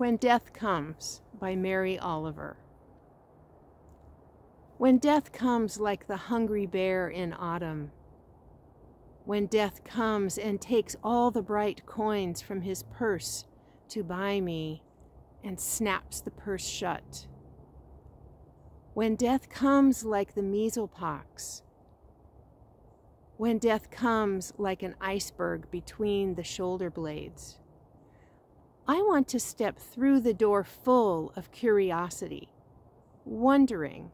When Death Comes by Mary Oliver. When death comes like the hungry bear in autumn, when death comes and takes all the bright coins from his purse to buy me and snaps the purse shut, when death comes like the measles pox, when death comes like an iceberg between the shoulder blades, I want to step through the door full of curiosity, wondering,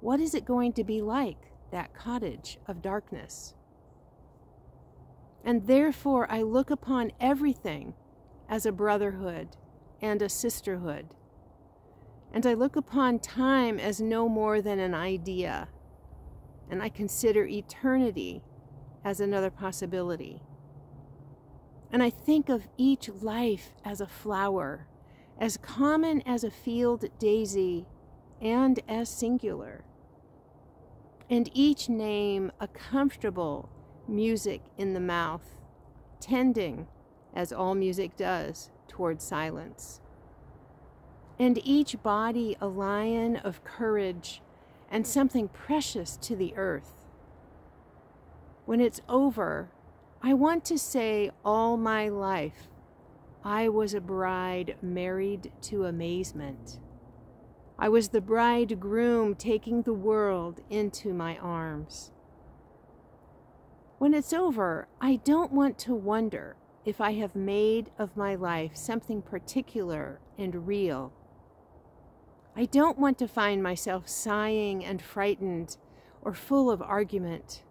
what is it going to be like, that cottage of darkness? And therefore I look upon everything as a brotherhood and a sisterhood. And I look upon time as no more than an idea. And I consider eternity as another possibility. And I think of each life as a flower, as common as a field daisy and as singular. And each name a comfortable music in the mouth, tending, as all music does, toward silence. And each body a lion of courage and something precious to the earth. When it's over, I want to say all my life I was a bride married to amazement. I was the bridegroom taking the world into my arms. When it's over, I don't want to wonder if I have made of my life something particular and real. I don't want to find myself sighing and frightened or full of argument.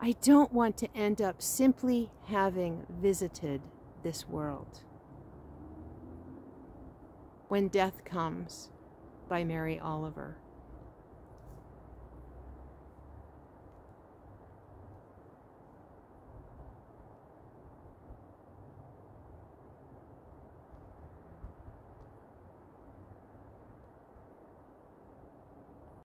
I don't want to end up simply having visited this world. When Death Comes by Mary Oliver.